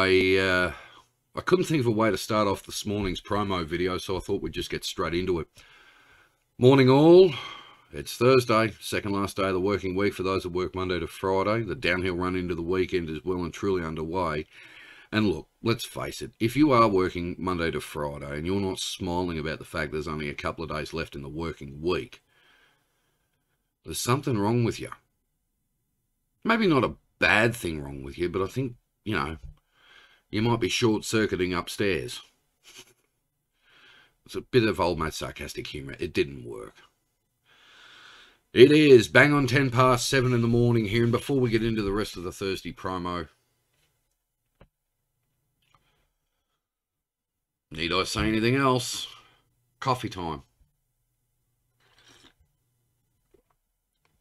I uh, I couldn't think of a way to start off this morning's promo video, so I thought we'd just get straight into it. Morning all. It's Thursday, second last day of the working week for those that work Monday to Friday. The downhill run into the weekend is well and truly underway. And look, let's face it, if you are working Monday to Friday and you're not smiling about the fact there's only a couple of days left in the working week, there's something wrong with you. Maybe not a bad thing wrong with you, but I think, you know, you might be short circuiting upstairs. It's a bit of old mate sarcastic humour. It didn't work. It is bang on 10 past 7 in the morning here, and before we get into the rest of the Thursday promo, need I say anything else? Coffee time.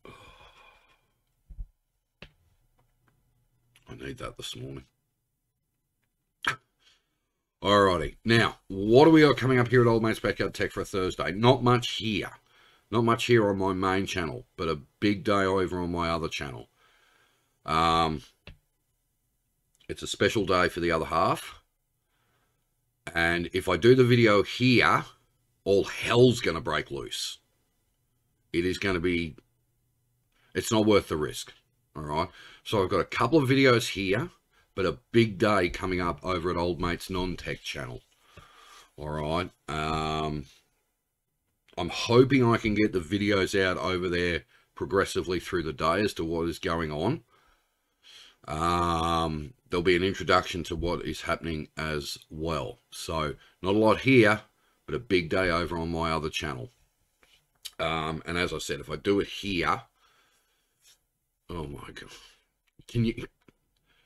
I need that this morning. Alrighty. Now, what do we got coming up here at Old Mate's Backyard Tech for a Thursday? Not much here. Not much here on my main channel, but a big day over on my other channel. Um, it's a special day for the other half. And if I do the video here, all hell's going to break loose. It is going to be... It's not worth the risk. Alright? So I've got a couple of videos here but a big day coming up over at Old Mate's Non-Tech channel. All right. Um, I'm hoping I can get the videos out over there progressively through the day as to what is going on. Um, there'll be an introduction to what is happening as well. So not a lot here, but a big day over on my other channel. Um, and as I said, if I do it here, oh my God, can you,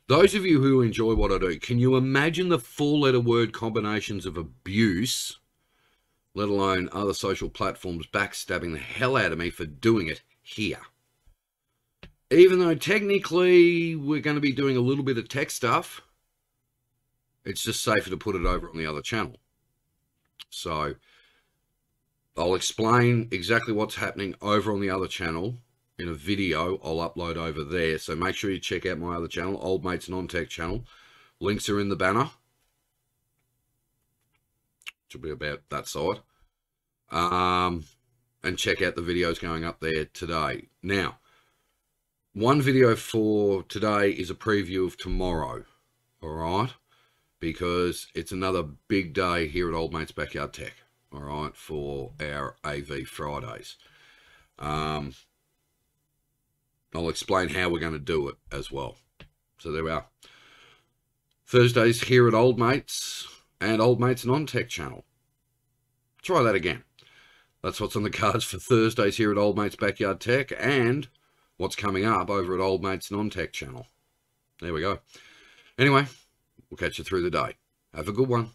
those of you who enjoy what I do, can you imagine the four-letter word combinations of abuse, let alone other social platforms backstabbing the hell out of me for doing it here? Even though technically we're going to be doing a little bit of tech stuff, it's just safer to put it over on the other channel. So I'll explain exactly what's happening over on the other channel in a video I'll upload over there. So make sure you check out my other channel, Old Mates Non-Tech channel. Links are in the banner. Which will be about that side. Um, and check out the videos going up there today. Now, one video for today is a preview of tomorrow. Alright? Because it's another big day here at Old Mates Backyard Tech. Alright? For our AV Fridays. Um, I'll explain how we're going to do it as well. So there we are. Thursdays here at Old Mates and Old Mates Non-Tech channel. Try that again. That's what's on the cards for Thursdays here at Old Mates Backyard Tech and what's coming up over at Old Mates Non-Tech channel. There we go. Anyway, we'll catch you through the day. Have a good one.